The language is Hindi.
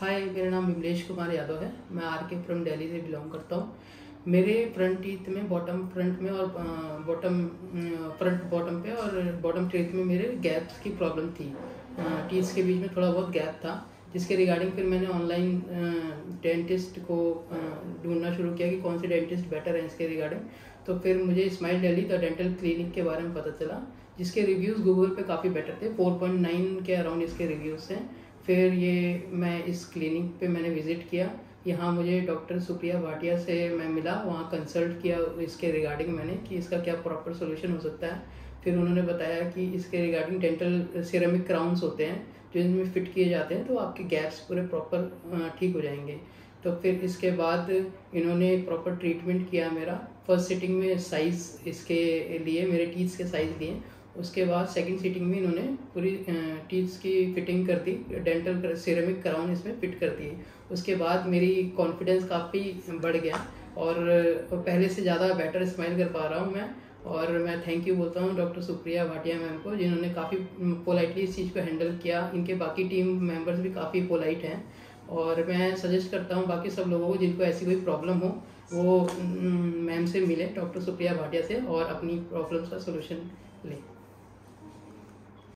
हाय, मेरा नाम विमलेश कुमार यादव है। मैं आर के फ्रॉम दिल्ली से बिलोंग करता हूँ। मेरे फ्रंट टीथ में बॉटम फ्रंट में और बॉटम फ्रंट बॉटम पे और बॉटम टीथ में मेरे गैप्स की प्रॉब्लम थी। टीथ के बीच में थोड़ा बहुत गैप था, जिसके रिगार्डिंग फिर मैंने ऑनलाइन डेंटिस्ट को ढूंढना शुरू किया कि कौन से डेंटिस्ट बेटर हैं इसके रिगार्डिंग तो फिर मुझे smile daily the dental clinic के बारे में पता चला, जिसके रिव्यूज़ गूगल पे काफ़ी बेटर थे। 4.9 के अराउंड इसके रिव्यूज़ हैं। फिर ये मैं इस क्लिनिक पे मैंने विज़िट किया। यहाँ मुझे डॉक्टर सुप्रिया भाटिया से मैं मिला। वहाँ कंसल्ट किया इसके रिगार्डिंग मैंने कि इसका क्या प्रॉपर सोल्यूशन हो सकता है। फिर उन्होंने बताया कि इसके रिगार्डिंग डेंटल सिरेमिक क्राउन्स होते हैं, जो इनमें फिट किए जाते हैं तो आपके गैप्स पूरे प्रॉपर ठीक हो जाएँगे। तो फिर इसके बाद इन्होंने प्रॉपर ट्रीटमेंट किया मेरा। फ़र्स्ट सिटिंग में साइज़ इसके लिए, मेरे टीथ्स के साइज़ लिए। उसके बाद सेकंड सीटिंग में इन्होंने पूरी टीथ्स की फिटिंग कर दी डेंटल सिरेमिक क्राउन इसमें फिट कर दिए। उसके बाद मेरी कॉन्फिडेंस काफ़ी बढ़ गया और पहले से ज़्यादा बेटर स्माइल कर पा रहा हूँ मैं और मैं थैंक यू बोलता हूँ डॉक्टर सुप्रिया भाटिया मैम को, जिन्होंने काफ़ी पोलाइटली इस चीज़ को हैंडल किया। इनके बाकी टीम मेंबर्स भी काफ़ी पोलाइट हैं और मैं सजेस्ट करता हूँ बाकी सब लोगों को जिनको ऐसी कोई प्रॉब्लम हो, वो मैम से मिले डॉक्टर सुप्रिया भाटिया से और अपनी प्रॉब्लम्स का सोल्यूशन लें।